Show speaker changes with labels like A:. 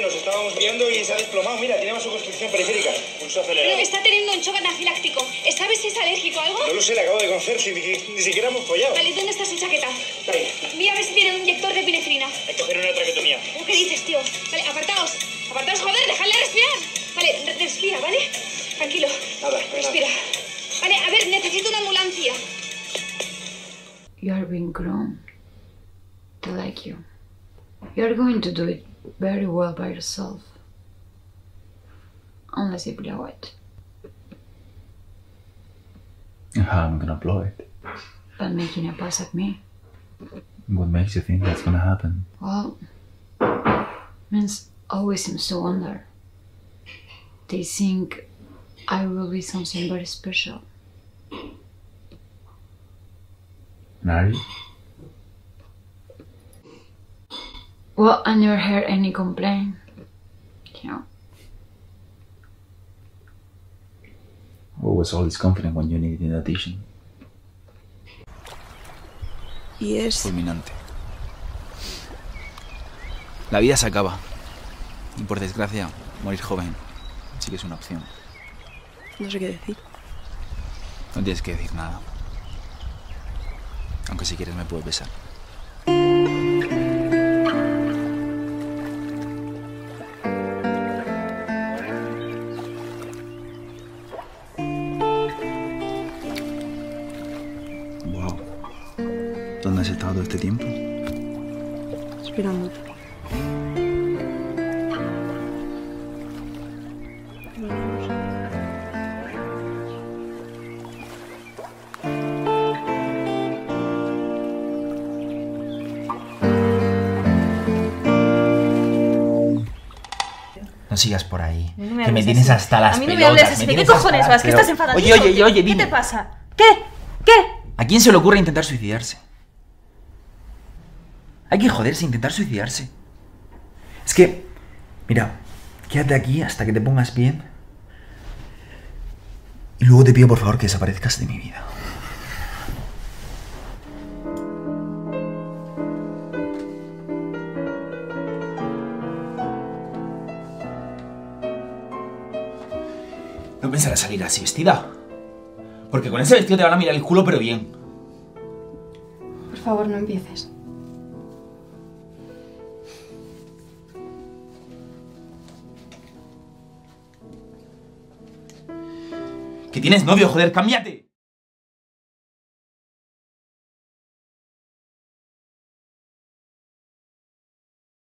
A: nos estábamos viendo y se ha desplomado. Mira, tiene vasoconstricción periférica. Pulso acelerado.
B: Pero está teniendo un shock anafiláctico. ¿Sabes si es alérgico a algo?
A: No lo sé, le acabo de conocer, si, ni, ni siquiera hemos follado.
B: Vale, ¿dónde está su chaqueta?
A: Ahí.
B: Mira a ver si tiene un inyector de epinefrina.
A: Hay que coger una traquetomía.
B: ¿Qué dices, tío? Vale, apartaos. Apartaos, joder, dejadle respirar. Vale, re- respira, ¿vale? Tranquilo.
A: Nada,
B: Respira. Vale, a ver, necesito una ambulancia.
C: You are being grown to like you. You are going to do it very well by yourself. Unless you blow it.
D: How am gonna blow it?
C: But making a pass at me.
D: What makes you think that's gonna happen?
C: Well, means always seems to wonder. They think I will be something very special.
D: And are you?
C: Well, I never heard any complaint. You know,
D: was all this confidence when you needed an addition?
E: Y es...
F: fulminante. La vida se acaba. Y por desgracia, morir joven sí que es una opción.
E: No sé qué decir.
F: No tienes que decir nada. Aunque si quieres me puedes besar. ¿Dónde has estado todo este tiempo?
E: Esperando.
G: No sigas por ahí.
H: No me
G: que me tienes
H: así.
G: hasta las
H: A mí no me
G: pelotas.
H: hables así. ¿De qué cojones vas? ¿Qué estás enfadado?
F: Oye, oye, oye,
H: ¿Qué
F: dime.
H: te pasa? ¿Qué? ¿Qué?
F: ¿A quién se le ocurre intentar suicidarse? Hay que joderse, intentar suicidarse. Es que, mira, quédate aquí hasta que te pongas bien. Y luego te pido por favor que desaparezcas de mi vida. No pensarás salir así vestida. Porque con ese vestido te van a mirar el culo, pero bien.
H: Por favor, no empieces.
F: Que tienes novio, joder, cámbiate.